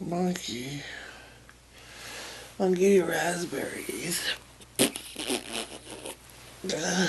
Monkey. I'll give you raspberries. Uh,